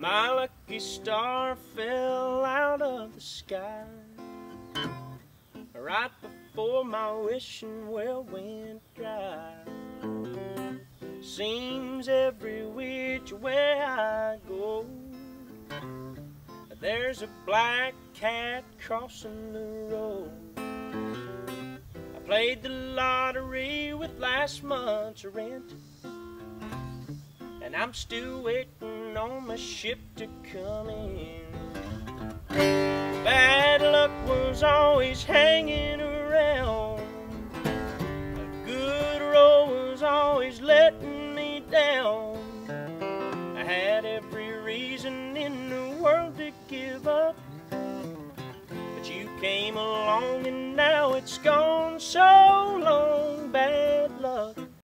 My lucky star fell out of the sky right before my wishing well went dry. Seems every which way I go, there's a black cat crossing the road. I played the lottery with last month's rent, and I'm still waiting on my ship to come in. Bad luck was always hanging around. A good roll was always letting me down. I had every reason in the world to give up. But you came along and now it's gone so